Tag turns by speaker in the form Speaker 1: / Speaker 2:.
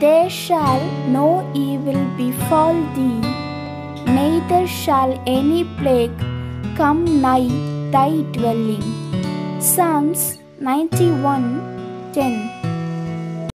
Speaker 1: There shall no evil befall thee, neither shall any plague come nigh thy dwelling. Psalms 91 10